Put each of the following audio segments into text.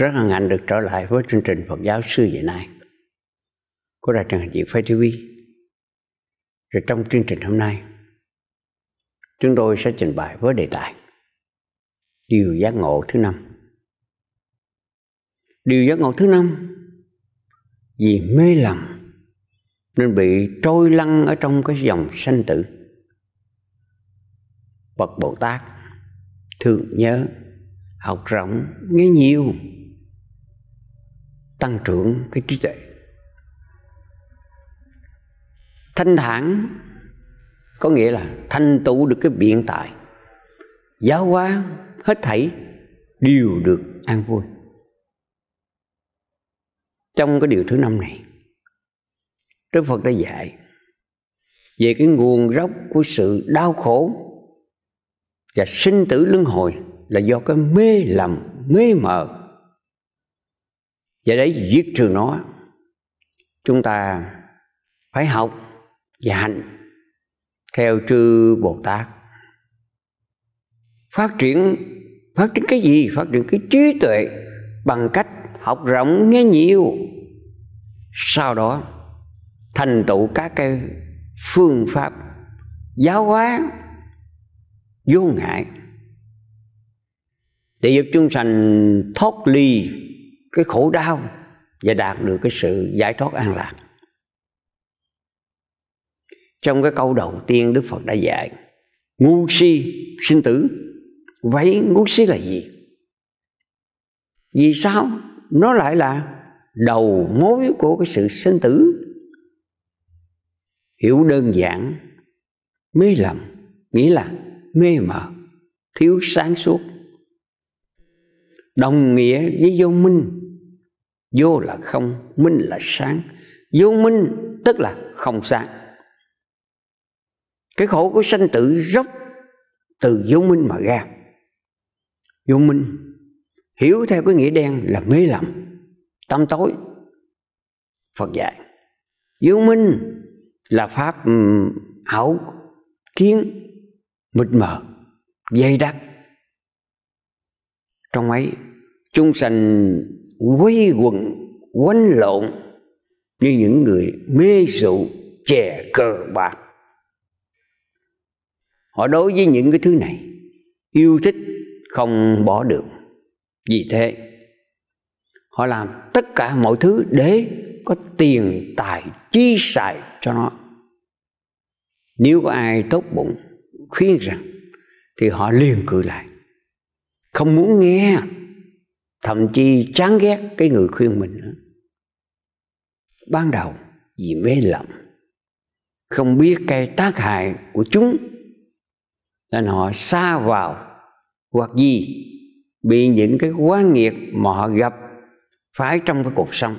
rất hân hạnh được trở lại với chương trình Phật giáo xưa về nay của Đài truyền hình Việt Phái TV. Rồi trong chương trình hôm nay, chúng tôi sẽ trình bày với đề tài Điều giác ngộ thứ năm. Điều giác ngộ thứ năm vì mê lầm nên bị trôi lăn ở trong cái dòng sanh tử. Phật Bồ Tát thường nhớ học rộng nghe nhiều tăng trưởng cái trí tuệ. Thanh thản có nghĩa là thành tựu được cái biện tài. Giáo hóa hết thảy đều được an vui. Trong cái điều thứ năm này, đức phật đã dạy về cái nguồn gốc của sự đau khổ và sinh tử luân hồi là do cái mê lầm, mê mờ và để diệt trừ nó, chúng ta phải học và hành theo chư bồ tát. Phát triển phát triển cái gì? Phát triển cái trí tuệ bằng cách học rộng, nghe nhiều. Sau đó, thành tựu các cái phương pháp giáo hóa vô ngại. Để giúp chúng sanh thoát ly cái khổ đau và đạt được cái sự giải thoát an lạc. Trong cái câu đầu tiên đức phật đã dạy, ngu si sinh tử. Vậy ngu si là gì? Vì sao? Nó lại là đầu mối của cái sự sinh tử. Hiểu đơn giản, mê lầm nghĩa là mê mờ, thiếu sáng suốt. Đồng nghĩa với vô minh vô là không, minh là sáng. Vô minh tức là không sáng. Cái khổ của sanh tử rốc từ vô minh mà ra. Vô minh, hiểu theo cái nghĩa đen là mê lầm, tâm tối. Phật dạy, vô minh là pháp ừ, ảo, kiến, mịt mờ dây đắc trong ấy, chúng sanh quay quần, quanh lộn như những người mê rượu chè cờ bạc. Họ đối với những cái thứ này, yêu thích không bỏ được. Vì thế, họ làm tất cả mọi thứ để có tiền tài chi xài cho nó. Nếu có ai tốt bụng, khuyên rằng, thì họ liền cự lại. Không muốn nghe thậm chí chán ghét cái người khuyên mình nữa. Ban đầu vì mê lầm, không biết cái tác hại của chúng, nên họ xa vào hoặc gì bị những cái quan nghiệt mà họ gặp phải trong cái cuộc sống.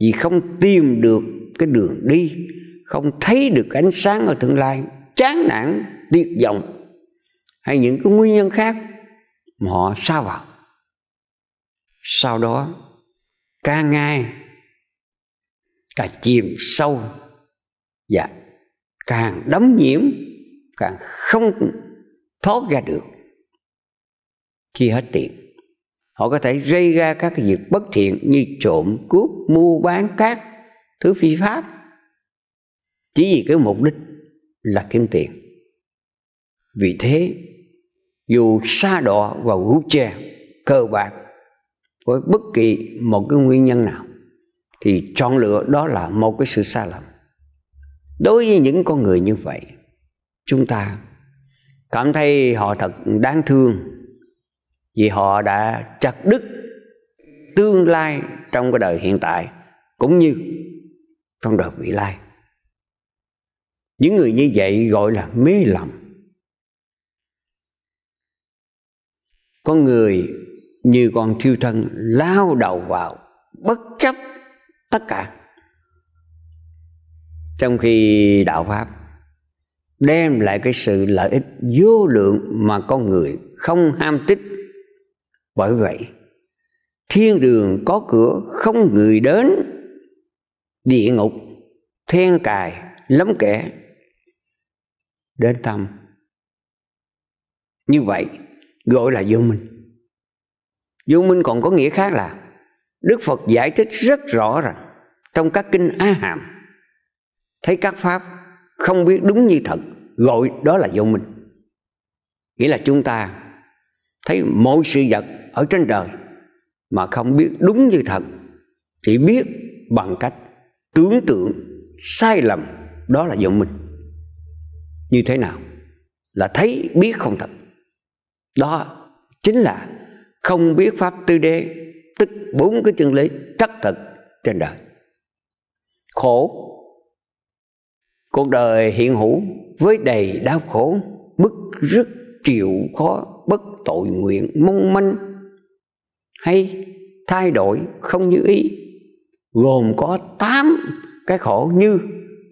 Vì không tìm được cái đường đi, không thấy được ánh sáng ở tương lai, chán nản, tuyệt vọng hay những cái nguyên nhân khác mà họ xa vào sau đó càng ngày càng chìm sâu và càng đấm nhiễm, càng không thoát ra được. Khi hết tiền, họ có thể gây ra các cái việc bất thiện như trộm cướp, mua bán các thứ phi pháp. Chỉ vì cái mục đích là kiếm tiền. Vì thế, dù xa đọa vào hữu tre cơ bạc với bất kỳ một cái nguyên nhân nào, thì chọn lựa đó là một cái sự sai lầm. Đối với những con người như vậy, chúng ta cảm thấy họ thật đáng thương vì họ đã chặt đứt tương lai trong cái đời hiện tại cũng như trong đời vị lai. Những người như vậy gọi là mê lầm. Con người như con thiêu thân lao đầu vào, bất chấp tất cả. Trong khi đạo pháp đem lại cái sự lợi ích vô lượng mà con người không ham tích bởi vậy, thiên đường có cửa không người đến, địa ngục then cài lắm kẻ đến thăm. Như vậy, gọi là vô minh vô minh còn có nghĩa khác là đức phật giải thích rất rõ rằng trong các kinh á hàm, thấy các pháp không biết đúng như thật, gọi đó là vô minh. Nghĩa là chúng ta thấy mọi sự vật ở trên đời mà không biết đúng như thật, chỉ biết bằng cách tưởng tượng sai lầm, đó là vô minh. Như thế nào? Là thấy biết không thật. Đó chính là không biết pháp tư đế, tức bốn cái chân lý trắc thực trên đời. Khổ. Cuộc đời hiện hữu với đầy đau khổ, bức rứt chịu khó, bất tội nguyện, mong manh, hay thay đổi không như ý, gồm có tám cái khổ như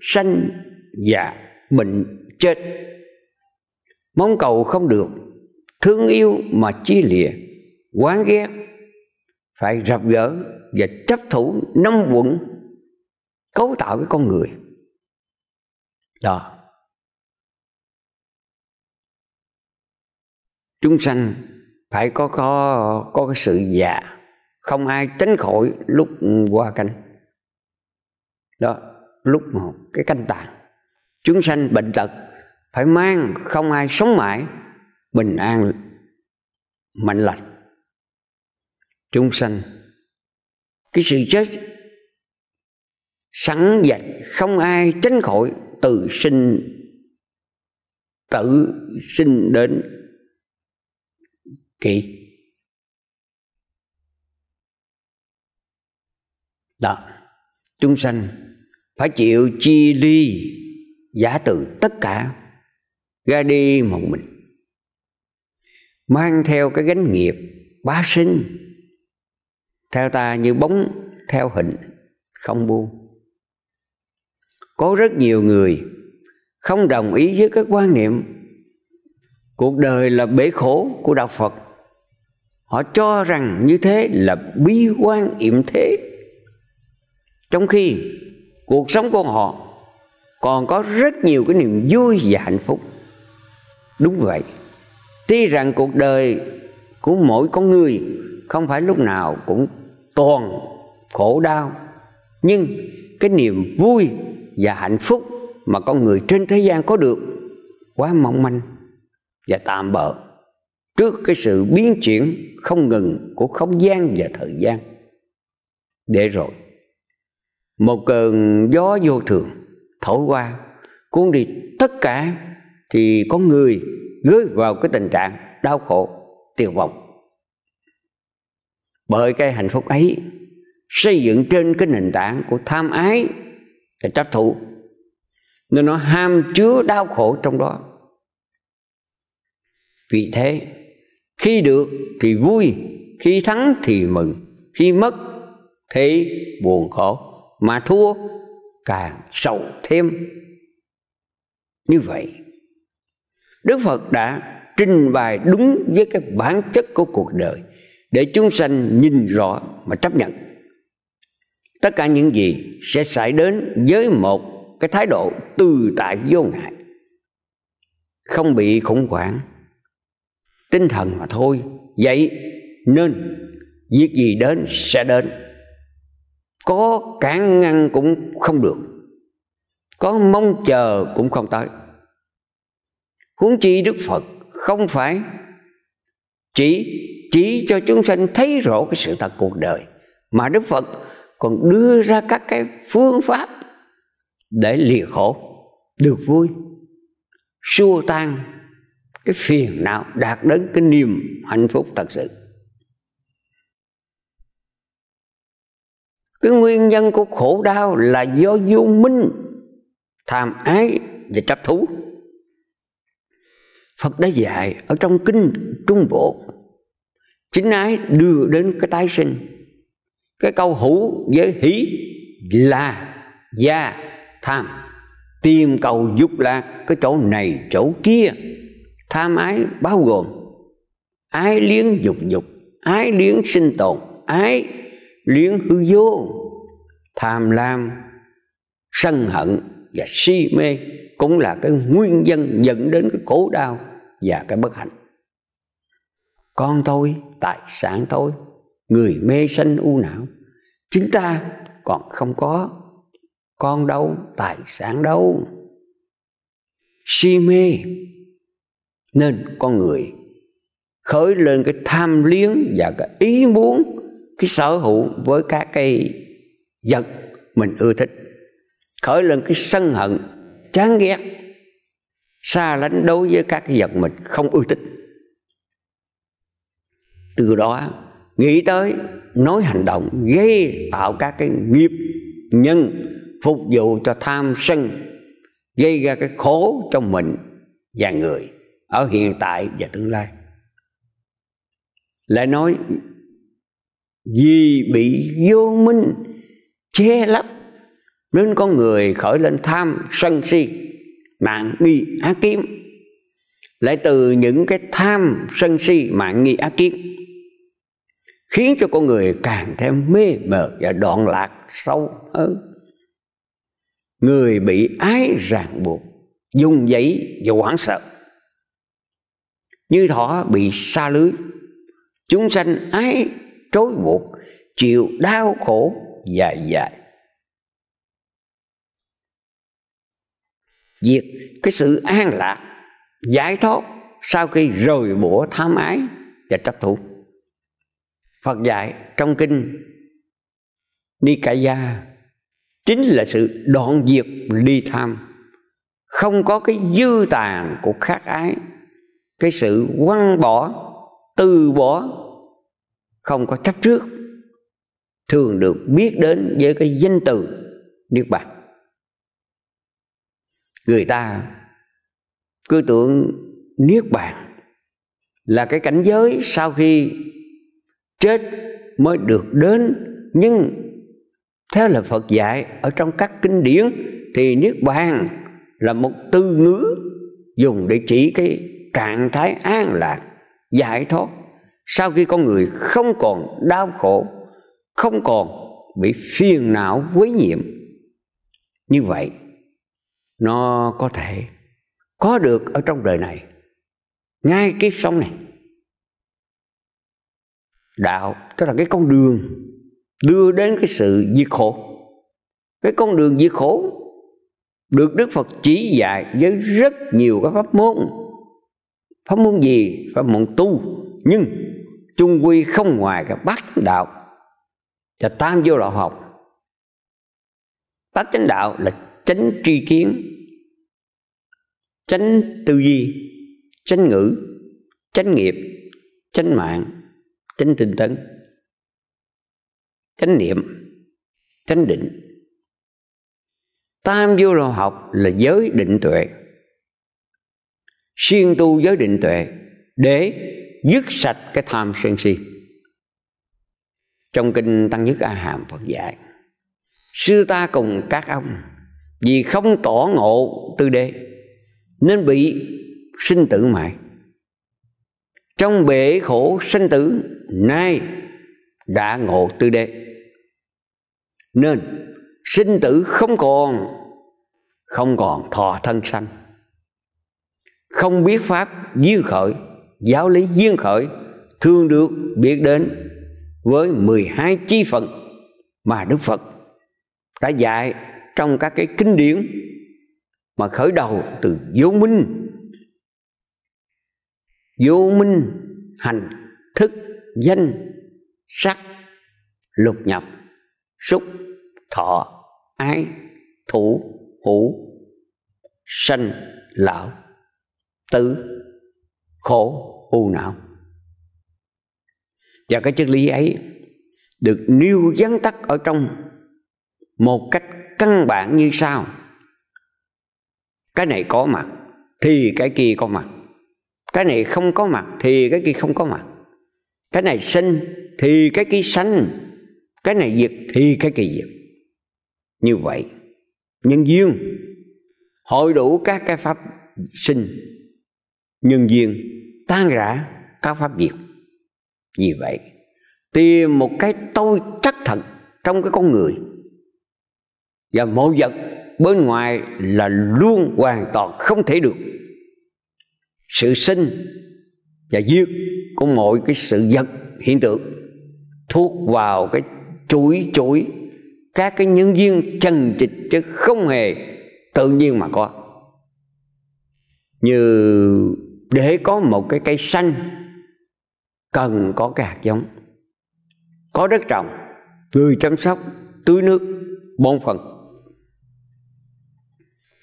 sanh già bệnh chết. Mong cầu không được, thương yêu mà chia lìa quán ghét, phải rập gỡ và chấp thủ năm quận cấu tạo cái con người. Đó. Chúng sanh phải có có có cái sự già, không ai tránh khỏi lúc qua canh. Đó, lúc một cái canh tàn. Chúng sanh bệnh tật phải mang không ai sống mãi, bình an, mạnh lành chúng sanh. Cái sự chết sẵn dạch không ai tránh khỏi, từ sinh tự sinh đến kỳ. Đó. Chúng sanh phải chịu chi ly, giả từ tất cả, ra đi một mình. Mang theo cái gánh nghiệp bá sinh theo ta như bóng theo hình, không buông. Có rất nhiều người không đồng ý với các quan niệm. Cuộc đời là bể khổ của đạo phật. Họ cho rằng như thế là bi quan yểm thế. Trong khi cuộc sống của họ còn có rất nhiều cái niềm vui và hạnh phúc. Đúng vậy, tuy rằng cuộc đời của mỗi con người không phải lúc nào cũng toàn khổ đau. Nhưng cái niềm vui và hạnh phúc mà con người trên thế gian có được quá mong manh và tạm bợ trước cái sự biến chuyển không ngừng của không gian và thời gian. Để rồi, một cơn gió vô thường thổi qua, cuốn đi tất cả thì có người rơi vào cái tình trạng đau khổ, tiêu vọng bởi cái hạnh phúc ấy xây dựng trên cái nền tảng của tham ái và chấp thụ nên nó ham chứa đau khổ trong đó. Vì thế, khi được thì vui, khi thắng thì mừng, khi mất thì buồn khổ, mà thua càng sầu thêm. Như vậy, đức phật đã trình bày đúng với cái bản chất của cuộc đời để chúng sanh nhìn rõ mà chấp nhận. Tất cả những gì sẽ xảy đến với một cái thái độ từ tại vô ngại. Không bị khủng hoảng. Tinh thần mà thôi. Vậy nên việc gì đến sẽ đến. Có cản ngăn cũng không được. Có mong chờ cũng không tới. Huống chi đức phật không phải chỉ chỉ cho chúng sanh thấy rõ cái sự thật cuộc đời. Mà đức phật còn đưa ra các cái phương pháp để lìa khổ, được vui, xua tan cái phiền não, đạt đến cái niềm hạnh phúc thật sự. Cái nguyên nhân của khổ đau là do vô minh, tham ái và chấp thú. Phật đã dạy ở trong kinh trung bộ chính ái đưa đến cái tái sinh? Cái câu hữu với hỷ là gia tham. Tìm cầu dục lạc cái chỗ này, chỗ kia. Tham ái bao gồm ái liếng dục dục, ái liếng sinh tồn, ái liếng hư vô. Tham lam, sân hận và si mê cũng là cái nguyên nhân dẫn đến cái khổ đau và cái bất hạnh. Con tôi tài sản thôi. Người mê sanh u não chúng ta còn không có con đâu, tài sản đâu. Si mê, nên con người khởi lên cái tham liếng và cái ý muốn, cái sở hữu với các cái vật mình ưa thích. Khởi lên cái sân hận, chán ghét, xa lánh đối với các cái vật mình không ưa thích từ đó, nghĩ tới, nói hành động gây tạo các cái nghiệp nhân phục vụ cho tham sân, gây ra cái khổ trong mình và người ở hiện tại và tương lai. Lại nói, vì bị vô minh che lấp, nên con người khởi lên tham sân si, mạng nghi ác kiếm lại từ những cái tham sân si, mạng nghi ác kiếm khiến cho con người càng thêm mê mờ và đoạn lạc sâu hơn. Người bị ái ràng buộc, dùng giấy và hoảng sợ. Như thỏ bị xa lưới, chúng sanh ái trói buộc, chịu đau khổ dài dài. Việc cái sự an lạc, giải thoát sau khi rời bỏ tham ái và chấp thủ. Phật dạy trong kinh Nikaya chính là sự đoạn diệt ly tham. Không có cái dư tàn của khát ái, cái sự quăng bỏ, từ bỏ, không có chấp trước, thường được biết đến với cái danh từ niết bàn. Người ta cứ tưởng niết bàn là cái cảnh giới sau khi chết mới được đến. Nhưng theo lời Phật dạy, ở trong các kinh điển thì niết bàn là một từ ngữ dùng để chỉ cái trạng thái an lạc, giải thoát. Sau khi con người không còn đau khổ, không còn bị phiền não, quấy nhiễm, như vậy nó có thể có được ở trong đời này. Ngay kiếp sống này đạo, tức là cái con đường đưa đến cái sự diệt khổ. Cái con đường diệt khổ được đức phật chỉ dạy với rất nhiều các pháp môn. Pháp môn gì? Pháp môn tu. Nhưng chung quy không ngoài cái bát đạo. Và tam vô lậu học. Bát chánh đạo là chánh tri kiến, chánh tư duy, chánh ngữ, chánh nghiệp, chánh mạng chánh tinh tấn. Chánh niệm. Chánh định. Tam vô lậu học là giới định tuệ. Xuyên tu giới định tuệ để dứt sạch cái tham sân si. Trong kinh tăng nhất a hàm phật dạy, sư ta cùng các ông, vì không tỏ ngộ tư đế, nên bị sinh tử mãi trong bể khổ sinh tử, nay đã ngộ tư đế. Nên, sinh tử không còn không còn thọ thân sanh. Không biết pháp duyên khởi, giáo lý duyên khởi, thường được biết đến với 12 chi phận mà Đức Phật đã dạy trong các cái kinh điển mà khởi đầu từ vô minh vô minh, hành, thức, danh, sắc, lục nhập xúc thọ, ái, thủ, hữu, sanh, lão tử khổ, u não. Và cái chân lý ấy được nêu vắn tắt ở trong một cách căn bản như sau. Cái này có mặt thì cái kia có mặt cái này không có mặt thì cái kia không có mặt. Cái này sinh thì cái kia sanh. Cái này diệt thì cái kia diệt. Như vậy, nhân duyên, hội đủ các cái pháp sinh, nhân duyên, tan rã các pháp diệt. Vì vậy, tìm một cái tôi chắc thật trong cái con người. Và mọi vật bên ngoài là luôn hoàn toàn không thể được sự sinh và diệt của mọi cái sự vật hiện tượng, thuộc vào cái chuỗi chuỗi các cái nhân duyên trần trịch chứ không hề tự nhiên mà có. Như để có một cái cây xanh, cần có cái hạt giống, có đất trồng, người chăm sóc, tưới nước, bón phân.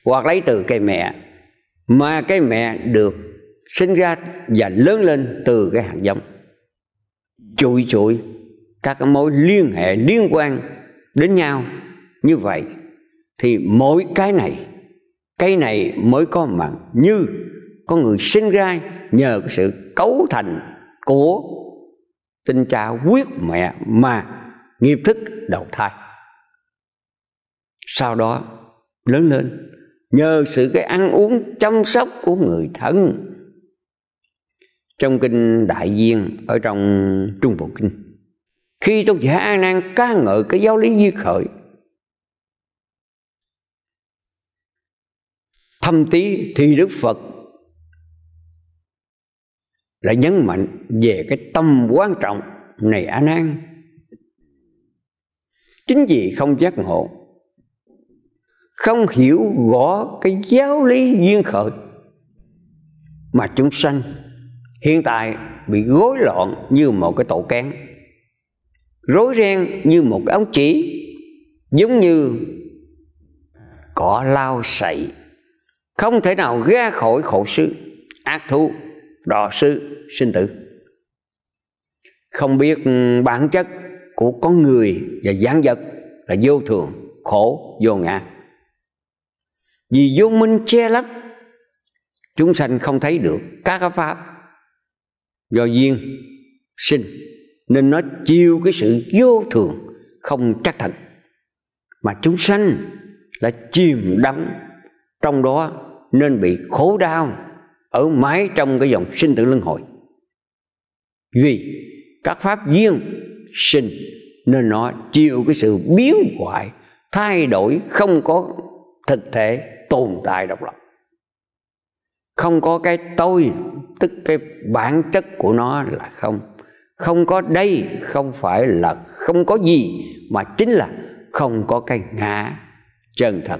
Hoặc lấy từ cây mẹ, mà cây mẹ được sinh ra và lớn lên từ cái hạt giống. Chuỗi chuỗi các cái mối liên hệ, liên quan đến nhau như vậy, thì mỗi cái này cái này mới có mặt như con người sinh ra nhờ cái sự cấu thành của tinh cha quyết mẹ mà nghiệp thức đầu thai. Sau đó lớn lên, nhờ sự cái ăn uống chăm sóc của người thân trong kinh đại viên, ở trong trung bộ kinh. Khi tôn giả an nan ca ngợi cái giáo lý duy khởi, thâm tí thì đức phật lại nhấn mạnh về cái tâm quan trọng này an nan. Chính vì không giác ngộ, không hiểu rõ cái giáo lý duyên khởi mà chúng sanh hiện tại bị rối loạn như một cái tổ kén. Rối ren như một cái ống chỉ, giống như cỏ lao sậy. Không thể nào ra khỏi khổ sư ác thú, đò sư sinh tử. Không biết bản chất của con người và gián vật là vô thường, khổ, vô ngã. Vì vô minh che lấp, chúng sanh không thấy được các pháp do duyên sinh, nên nó chiêu cái sự vô thường không chắc thành. Mà chúng sanh là chìm đắm trong đó nên bị khổ đau ở mãi trong cái dòng sinh tử luân hồi. Vì các pháp duyên sinh nên nó chịu cái sự biến hoại, thay đổi không có thực thể tồn tại độc lập không có cái tôi, tức cái bản chất của nó là không. Không có đây, không phải là không có gì, mà chính là không có cái ngã chân thật.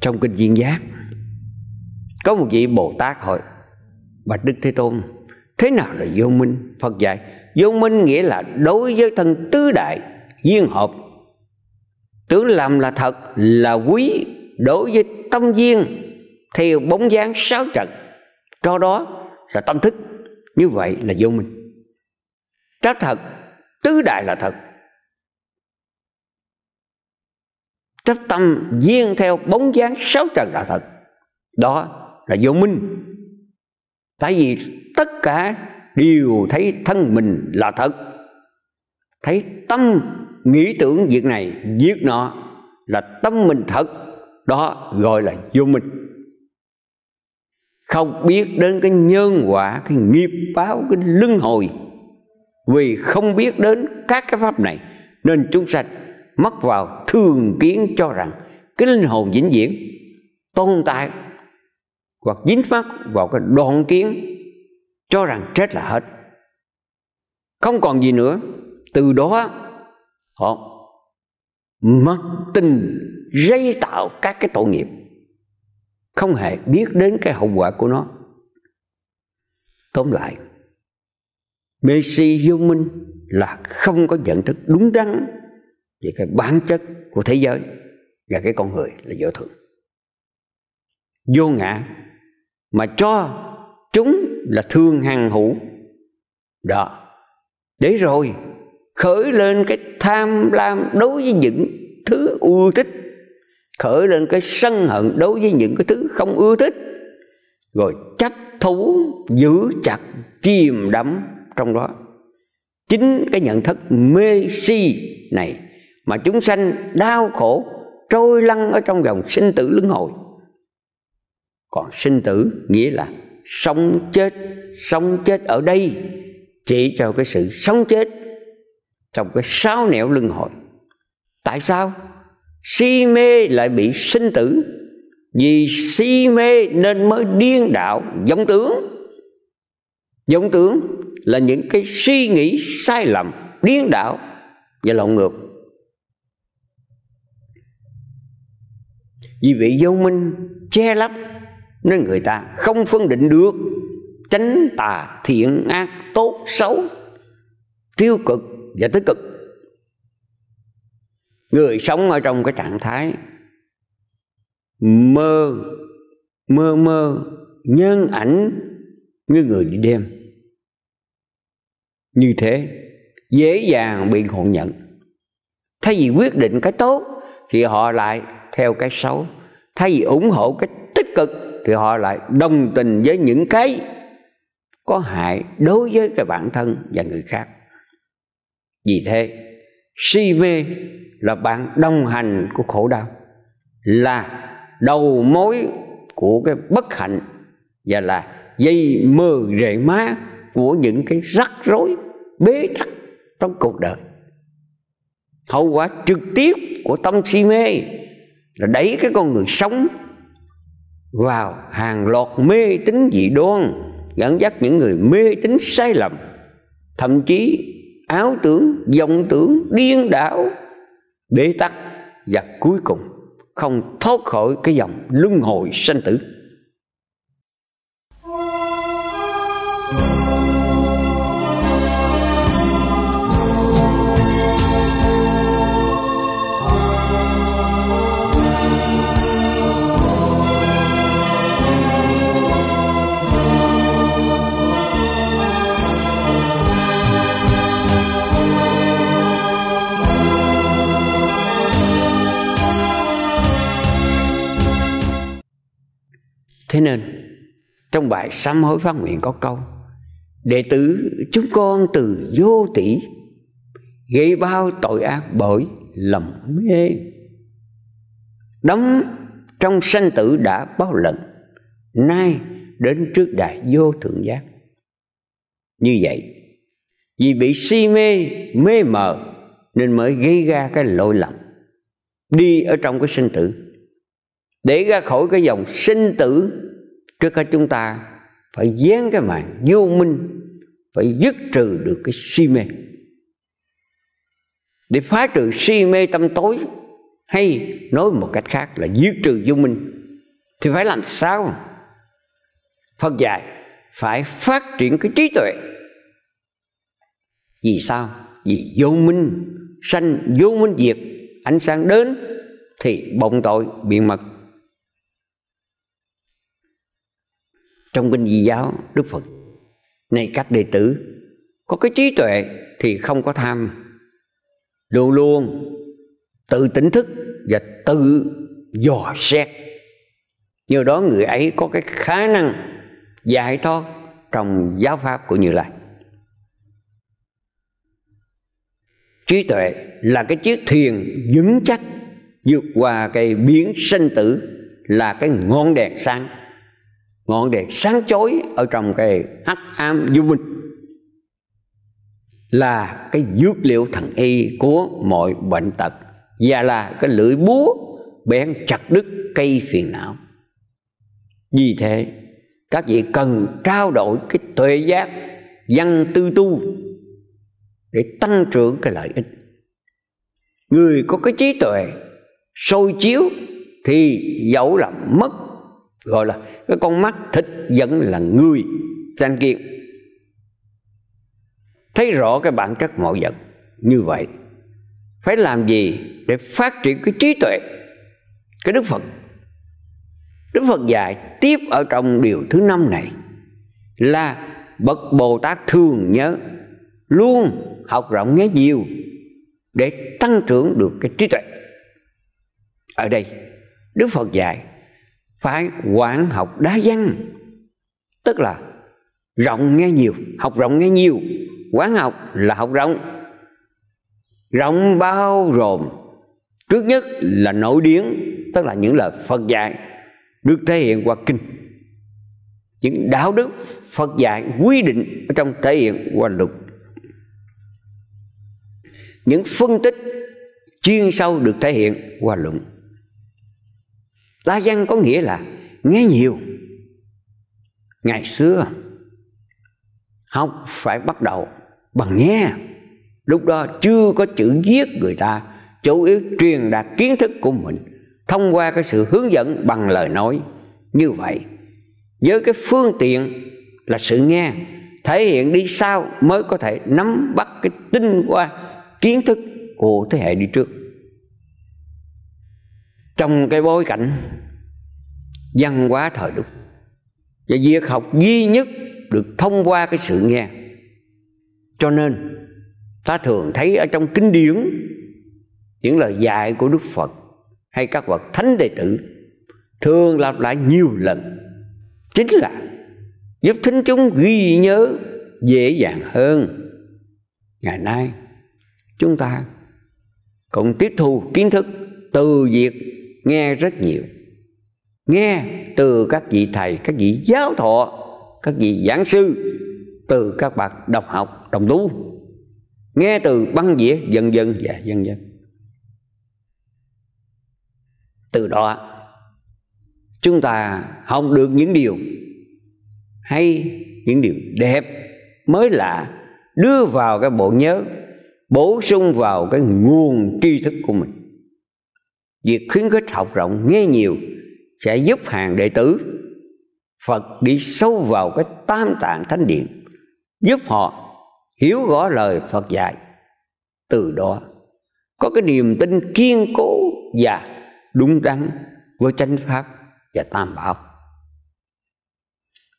Trong kinh viên giác, có một vị bồ tát hỏi, bạch đức thế tôn, thế nào là vô minh? Phật dạy, vô minh nghĩa là đối với thân tứ đại duyên hợp. Tưởng làm là thật, là quý đối với tâm duyên theo bóng dáng sáu trận. Cho đó là tâm thức. Như vậy là vô minh. Trái thật, tứ đại là thật. Chấp tâm duyên theo bóng dáng sáu trần là thật. Đó là vô minh. Tại vì tất cả đều thấy thân mình là thật. Thấy tâm nghĩ tưởng việc này, việc nọ là tâm mình thật đó gọi là vô minh. Không biết đến cái nhân quả, cái nghiệp báo, cái luân hồi. Vì không biết đến các cái pháp này, nên chúng sanh mắc vào thường kiến cho rằng cái linh hồn vĩnh viễn tồn tại hoặc dính mắc vào cái đoạn kiến cho rằng chết là hết. Không còn gì nữa. Từ đó, họ mất tình gây tạo các cái tội nghiệp. Không hề biết đến cái hậu quả của nó. Tóm lại mê si vô minh là không có nhận thức đúng đắn về cái bản chất của thế giới và cái con người là vô thường vô ngã mà cho chúng là thương hằng hữu. Đó, để rồi khởi lên cái tham lam đối với những thứ ưa thích khởi lên cái sân hận đối với những cái thứ không ưa thích. Rồi chấp thú giữ chặt chìm đắm trong đó. Chính cái nhận thức mê si này mà chúng sanh đau khổ, trôi lăn ở trong dòng sinh tử luân hồi. Còn sinh tử nghĩa là sống chết sống chết ở đây chỉ cho cái sự sống chết trong cái sáu nẻo luân hồi. Tại sao? Si mê lại bị sinh tử. Vì si mê nên mới điên đạo giống tướng. Vọng tưởng là những cái suy nghĩ sai lầm, điên đạo và lộn ngược. Vì vị vô minh che lấp nên người ta không phân định được tránh tà thiện ác tốt xấu, tiêu cực và tích cực người sống ở trong cái trạng thái mơ mơ mơ, nhân ảnh như người đi đêm. Như thế, dễ dàng bị ngộ nhận. Thay vì quyết định cái tốt thì họ lại theo cái xấu. Thay vì ủng hộ cái tích cực thì họ lại đồng tình với những cái có hại đối với cái bản thân và người khác. Vì thế, si mê là bạn đồng hành của khổ đau, là đầu mối của cái bất hạnh và là dây mờ rễ má của những cái rắc rối, bế tắc trong cuộc đời. Hậu quả trực tiếp của tâm si mê là đẩy cái con người sống vào hàng loạt mê tín dị đoan, dẫn dắt những người mê tín sai lầm, thậm chí áo tưởng, vọng tưởng, điên đảo bế tắc và cuối cùng không thoát khỏi cái dòng luân hồi sanh tử. Thế nên, trong bài sám hối phát nguyện có câu, đệ tử chúng con từ vô tỷ gây bao tội ác bởi lầm mê. Đóng trong sanh tử đã bao lần, nay đến trước đại vô thượng giác. Như vậy, vì bị si mê mê mờ nên mới gây ra cái lỗi lầm đi ở trong cái sinh tử để ra khỏi cái dòng sinh tử, trước hết chúng ta phải dán cái màn vô minh, phải dứt trừ được cái si mê. Để phá trừ si mê tâm tối, hay nói một cách khác là dứt trừ vô minh, thì phải làm sao? Phật dạy phải phát triển cái trí tuệ. Vì sao? Vì vô minh, sanh vô minh diệt, ánh sáng đến thì bồng tội bị mật. Trong kinh di giáo đức phật. Này các đệ tử, có cái trí tuệ thì không có tham. Luôn luôn tự tỉnh thức và tự dò xét. Nhờ đó người ấy có cái khả năng giải thoát trong giáo pháp của như lai. Trí tuệ là cái chiếc thuyền vững chắc vượt qua cái biến sinh tử, là cái ngọn đèn sáng ngọn đèn sáng chói ở trong cái hắc ám vô minh là cái dược liệu thần y của mọi bệnh tật và là cái lưỡi búa bén chặt đứt cây phiền não. Vì thế, các vị cần trao đổi cái tuệ giác, văn tư tu để tăng trưởng cái lợi ích. Người có cái trí tuệ sôi chiếu thì dẫu là mất gọi là cái con mắt thịt vẫn là người. Danh kiệt thấy rõ cái bản chất mọi vật như vậy, phải làm gì để phát triển cái trí tuệ, cái đức phật? Đức phật dạy tiếp ở trong điều thứ năm này là bậc bồ tát thường nhớ luôn học rộng nghe nhiều để tăng trưởng được cái trí tuệ. Ở đây, đức phật dạy phải quán học đa văn. Tức là rộng nghe nhiều, học rộng nghe nhiều. Quán học là học rộng. Rộng bao gồm, trước nhất là nổi điển, tức là những lời phật dạy được thể hiện qua kinh. Những đạo đức phật dạy quy định ở trong thể hiện qua luật. Những phân tích chuyên sâu được thể hiện qua luận đa văn có nghĩa là nghe nhiều. Ngày xưa, học phải bắt đầu bằng nghe. Lúc đó chưa có chữ viết người ta, chủ yếu truyền đạt kiến thức của mình, thông qua cái sự hướng dẫn bằng lời nói. Như vậy, với cái phương tiện là sự nghe, thể hiện đi sau mới có thể nắm bắt cái tinh hoa kiến thức của thế hệ đi trước trong cái bối cảnh văn hóa thời đức, và việc học duy nhất được thông qua cái sự nghe. Cho nên ta thường thấy ở trong kinh điển những lời dạy của đức phật hay các bậc thánh đệ tử thường lặp lại nhiều lần. Chính là giúp thính chúng ghi nhớ dễ dàng hơn. Ngày nay chúng ta cũng tiếp thu kiến thức từ việc nghe rất nhiều. Nghe từ các vị thầy, các vị giáo thọ, các vị giảng sư, từ các bậc đồng học, đồng tu. Nghe từ băng dĩa, dần dần và dần dần. Từ đó, chúng ta học được những điều hay, những điều đẹp mới lạ, đưa vào cái bộ nhớ, bổ sung vào cái nguồn tri thức của mình việc khuyến khích học rộng nghe nhiều sẽ giúp hàng đệ tử Phật đi sâu vào cái tam tạng thánh điện, giúp họ hiểu rõ lời Phật dạy. Từ đó, có cái niềm tin kiên cố và đúng đắn với chánh pháp và tam bảo.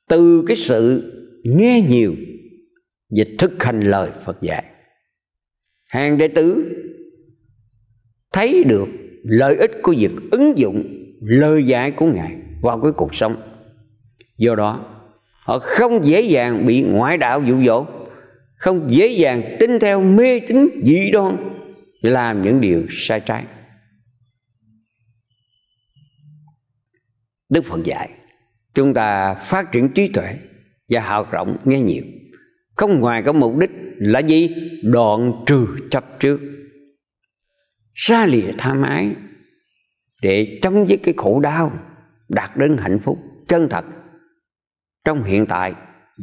Từ cái sự nghe nhiều và thực hành lời Phật dạy, hàng đệ tử thấy được lợi ích của việc ứng dụng lời dạy của ngài vào cái cuộc sống. Do đó, họ không dễ dàng bị ngoại đạo dụ dỗ, không dễ dàng tin theo mê tín dị đoan, làm những điều sai trái. Đức phật dạy, chúng ta phát triển trí tuệ và hào rộng nghe nhiều. Không ngoài có mục đích là gì? Đoạn trừ chấp trước xa lìa tham ái để chấm dứt cái khổ đau, đạt đến hạnh phúc chân thật trong hiện tại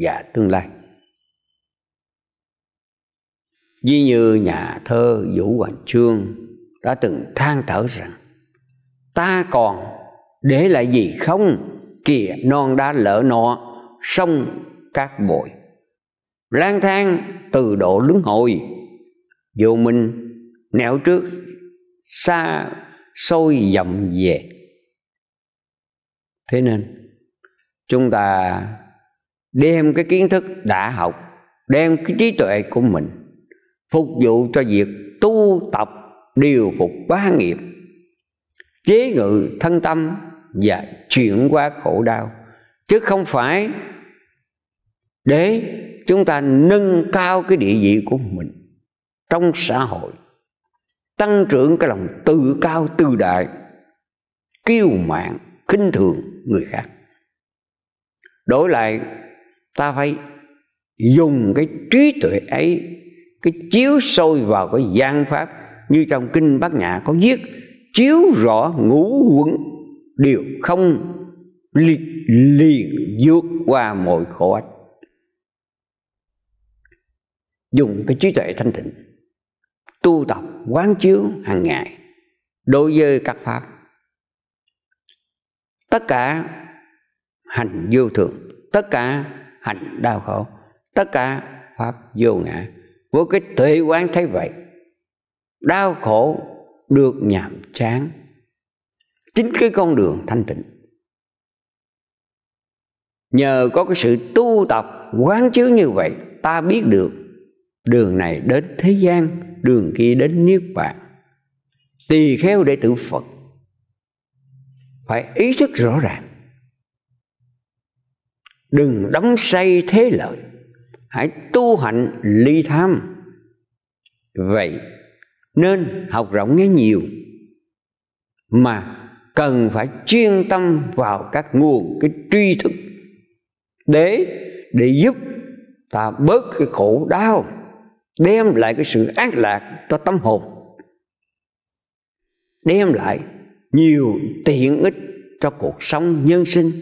và tương lai. Ví như nhà thơ Vũ Hoàng Trương đã từng than thở rằng, Ta còn để lại gì không? Kìa, non đã lỡ nọ, sông cát bội lang thang từ độ luân hồi, vô minh nẻo trước xa sôi dậm về. Thế nên, chúng ta đem cái kiến thức đã học, đem cái trí tuệ của mình phục vụ cho việc tu tập, điều phục quá nghiệp, chế ngự thân tâm và chuyển qua khổ đau. Chứ không phải để chúng ta nâng cao cái địa vị của mình trong xã hội tăng trưởng cái lòng tự cao tự đại kiêu mạn khinh thường người khác. Đổi lại ta phải dùng cái trí tuệ ấy cái chiếu sôi vào cái gian pháp như trong kinh bát nhã có viết chiếu rõ ngũ quẩn đều không li, liền vượt qua mọi khổ ách. Dùng cái trí tuệ thanh tịnh tu tập quán chiếu hàng ngày đối với các pháp. Tất cả hành vô thường, tất cả hành đau khổ, tất cả pháp vô ngã với cái tuệ quán thấy vậy, đau khổ được nhàm chán. Chính cái con đường thanh tịnh. Nhờ có cái sự tu tập quán chiếu như vậy, ta biết được đường này đến thế gian, đường kia đến niết bàn. Tỳ kheo để tự phật phải ý thức rõ ràng. Đừng đóng say thế lợi, hãy tu hạnh ly tham. Vậy nên học rộng nghe nhiều, mà cần phải chuyên tâm vào các nguồn cái tri thức để để giúp ta bớt cái khổ đau đem lại cái sự an lạc cho tâm hồn. Đem lại nhiều tiện ích cho cuộc sống nhân sinh,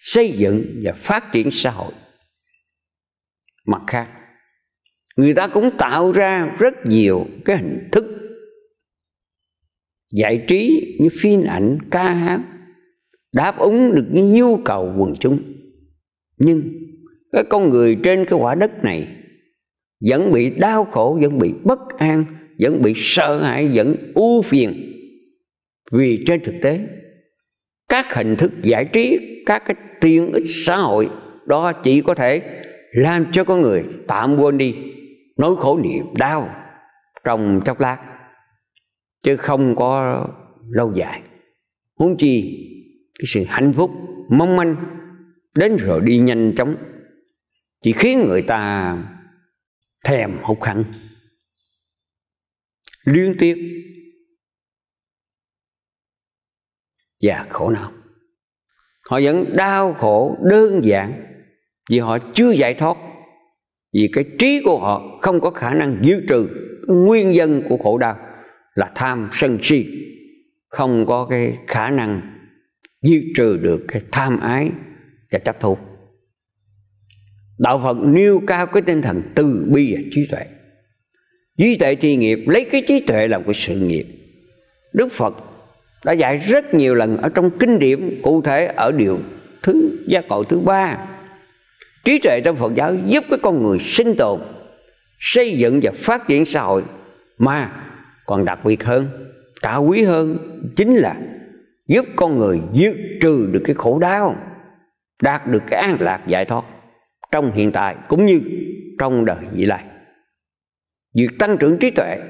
xây dựng và phát triển xã hội. Mặt khác, người ta cũng tạo ra rất nhiều cái hình thức giải trí như phim ảnh, ca hát, đáp ứng được những nhu cầu quần chúng. Nhưng cái con người trên cái quả đất này vẫn bị đau khổ, vẫn bị bất an, vẫn bị sợ hãi, vẫn u phiền. Vì trên thực tế, các hình thức giải trí, các cái tiện ích xã hội, đó chỉ có thể làm cho con người tạm quên đi nỗi khổ niềm đau trong chốc lát, chứ không có lâu dài. Huống chi, cái sự hạnh phúc, mong manh đến rồi đi nhanh chóng chỉ khiến người ta thèm hụt hẳn. Liên tiếp và khổ não. Họ vẫn đau khổ, đơn giản vì họ chưa giải thoát, vì cái trí của họ không có khả năng diệt trừ. Nguyên nhân của khổ đau là tham sân si, không có cái khả năng diệt trừ được cái tham ái và chấp thủ đạo phật nêu cao cái tinh thần từ bi và trí tuệ. Trí tuệ tri nghiệp, lấy cái trí tuệ làm cái sự nghiệp. Đức phật đã dạy rất nhiều lần ở trong kinh điển, cụ thể ở điều thứ, gia cội thứ ba. Trí tuệ trong phật giáo giúp cái con người sinh tồn, xây dựng và phát triển xã hội mà còn đặc biệt hơn cả quý hơn, chính là giúp con người dứt trừ được cái khổ đau, đạt được cái an lạc giải thoát trong hiện tại cũng như trong đời vị lai. Việc tăng trưởng trí tuệ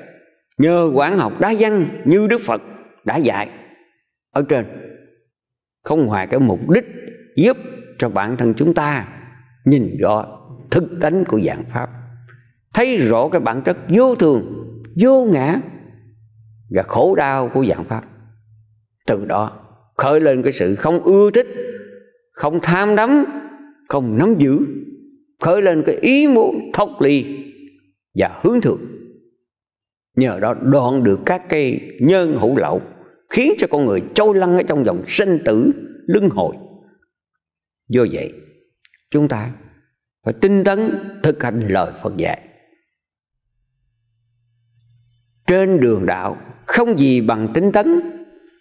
nhờ quán học đa văn như đức phật đã dạy ở trên không ngoài cái mục đích giúp cho bản thân chúng ta nhìn rõ thực tánh của dạng pháp, thấy rõ cái bản chất vô thường, vô ngã và khổ đau của dạng pháp. Từ đó khởi lên cái sự không ưa thích, không tham đắm không nắm giữ, khởi lên cái ý muốn thoát ly và hướng thượng. Nhờ đó đoạn được các cái nhân hữu lậu, khiến cho con người trôi lăn ở trong dòng sinh tử luân hồi. Do vậy, chúng ta phải tinh tấn thực hành lời Phật dạy. Trên đường đạo, không gì bằng tinh tấn,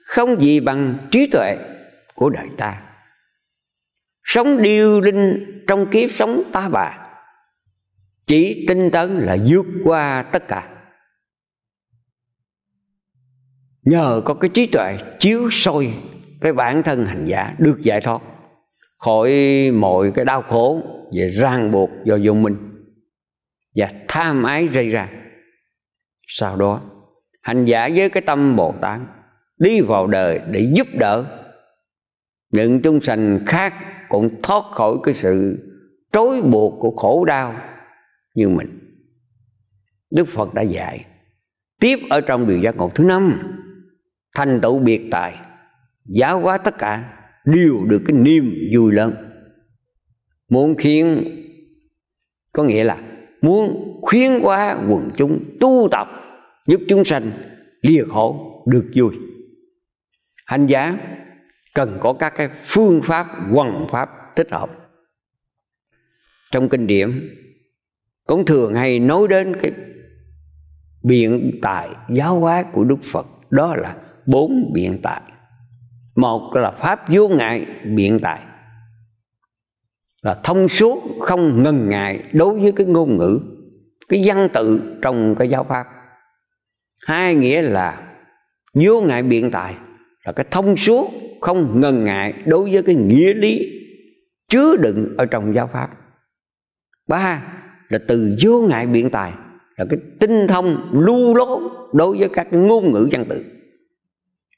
không gì bằng trí tuệ của đời ta sống điêu linh trong kiếp sống ta bà. Chỉ tinh tấn là vượt qua tất cả. Nhờ có cái trí tuệ chiếu soi cái bản thân hành giả được giải thoát khỏi mọi cái đau khổ về ràng buộc do vô minh và tham ái gây ra. Sau đó, hành giả với cái tâm bồ tát đi vào đời để giúp đỡ những chúng sanh khác cũng thoát khỏi cái sự trói buộc của khổ đau như mình. Đức phật đã dạy, tiếp ở trong điều giác ngộ thứ năm, thành tựu biệt tài, giáo hóa tất cả, đều được cái niềm vui lớn. Muốn khiến, có nghĩa là muốn khuyến hóa quần chúng tu tập, giúp chúng sanh lìa khổ được vui. Hành giả cần có các cái phương pháp, quần pháp thích hợp. Trong kinh điển, cũng thường hay nói đến cái biện tài giáo hóa của đức phật, đó là bốn biện tài một là pháp vô ngại, biện tài là thông suốt, không ngần ngại đối với cái ngôn ngữ, cái văn tự trong cái giáo pháp. Hai nghĩa là vô ngại biện tài là cái thông suốt không ngần ngại đối với cái nghĩa lý chứa đựng ở trong giáo pháp. Ba là từ vô ngại biện tài, là cái tinh thông lưu lố đối với các cái ngôn ngữ văn tự.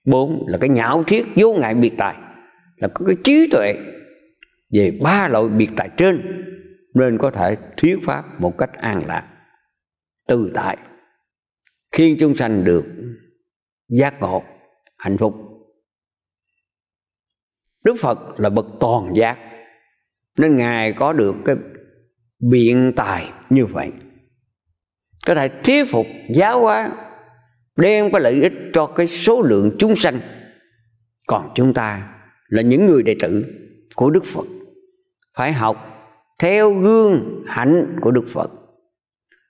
Bốn là cái nhạo thiết vô ngại biệt tài, là có cái trí tuệ về ba loại biệt tài trên nên có thể thuyết pháp một cách an lạc, tự tại, khiến chúng sanh được giác ngộ, hạnh phúc đức phật là bậc toàn giác. Nên ngài có được cái biện tài như vậy. Có thể thuyết phục giáo hóa, đem cái lợi ích cho cái số lượng chúng sanh. Còn chúng ta là những người đệ tử của đức phật. Phải học theo gương hạnh của đức phật.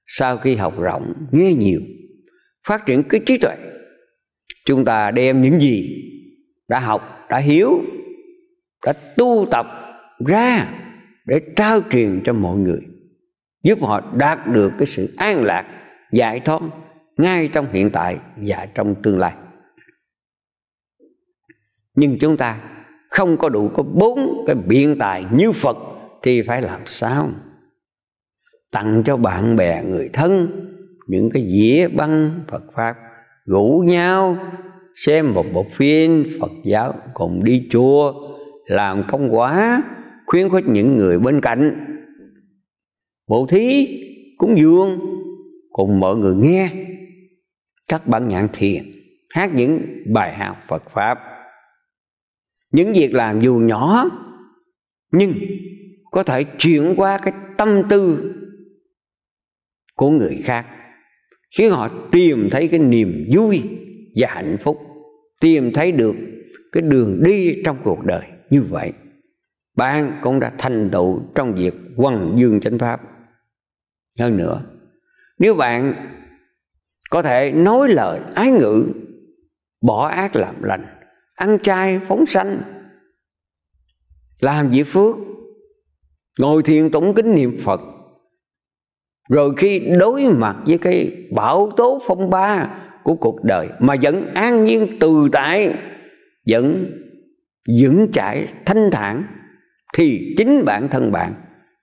Sau khi học rộng, nghe nhiều, phát triển cái trí tuệ, chúng ta đem những gì đã học, đã hiểu đã tu tập ra để trao truyền cho mọi người, giúp họ đạt được cái sự an lạc, giải thoát ngay trong hiện tại và trong tương lai. Nhưng chúng ta không có đủ có bốn cái biện tài như phật thì phải làm sao? Tặng cho bạn bè, người thân những cái dĩa băng phật pháp, rủ nhau xem một bộ phim phật giáo cùng đi chùa làm công quả, khuyến khích những người bên cạnh. Bộ thí cúng dường, cùng mọi người nghe. Các bản nhạc thiền, hát những bài hát Phật pháp. Những việc làm dù nhỏ, nhưng có thể chuyển qua cái tâm tư của người khác. Khiến họ tìm thấy cái niềm vui và hạnh phúc, tìm thấy được cái đường đi trong cuộc đời như vậy bạn cũng đã thành tựu trong việc quần dương chánh pháp. Hơn nữa, nếu bạn có thể nói lời ái ngữ, bỏ ác làm lành, ăn chay phóng sanh, làm việc phước, ngồi thiền tụng kính niệm phật, rồi khi đối mặt với cái bão tố phong ba của cuộc đời mà vẫn an nhiên từ tại vẫn vững chãi, thanh thản, thì chính bản thân bạn,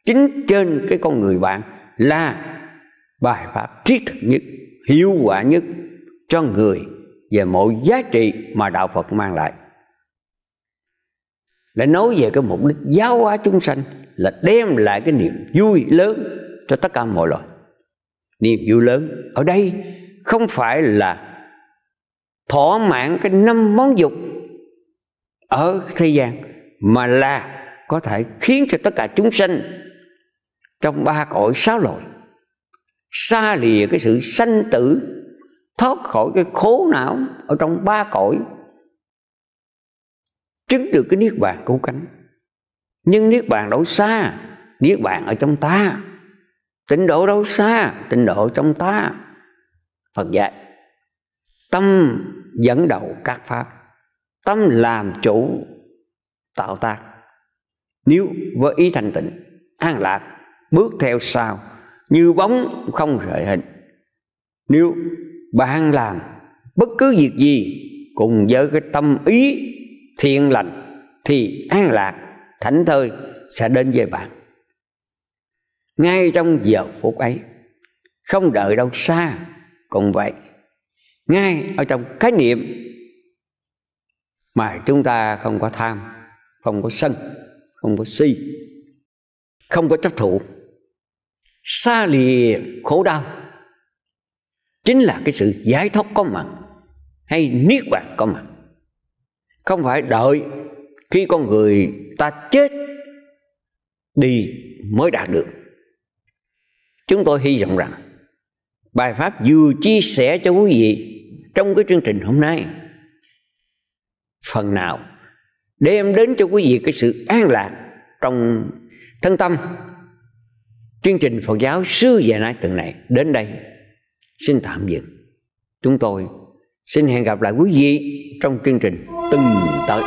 chính trên cái con người bạn là bài pháp thiết thực nhất, hiệu quả nhất cho người về mọi giá trị mà đạo Phật mang lại. Lại nói về cái mục đích giáo hóa chúng sanh, là đem lại cái niềm vui lớn cho tất cả mọi loài. Niềm vui lớn ở đây không phải là thỏa mãn cái năm món dục ở thế gian mà là có thể khiến cho tất cả chúng sanh trong ba cõi sáu loại xa lìa cái sự sanh tử, thoát khỏi cái khổ não ở trong ba cõi, chứng được cái niết bàn cứu cánh. Nhưng niết bàn đâu xa, niết bàn ở trong ta, tịnh độ đâu xa, tịnh độ trong ta. Phật dạy, tâm dẫn đầu các pháp tâm làm chủ, tạo tác. Nếu với ý thanh tịnh, an lạc, bước theo sau, như bóng không rời hình. Nếu bạn làm bất cứ việc gì cùng với cái tâm ý thiện lành, thì an lạc, thảnh thơi sẽ đến với bạn. Ngay trong giờ phút ấy, không đợi đâu xa, cũng vậy. Ngay ở trong cái niệm mà chúng ta không có tham không có sân không có si không có chấp thủ, xa lìa khổ đau chính là cái sự giải thoát có mặt hay niết bàn có mặt. Không phải đợi khi con người ta chết đi mới đạt được. Chúng tôi hy vọng rằng bài pháp vừa chia sẻ cho quý vị trong cái chương trình hôm nay phần nào, đem đến cho quý vị cái sự an lạc trong thân tâm. Chương trình Phật giáo xưa về nay tuần này đến đây xin tạm dừng. Chúng tôi xin hẹn gặp lại quý vị trong chương trình tuần tới.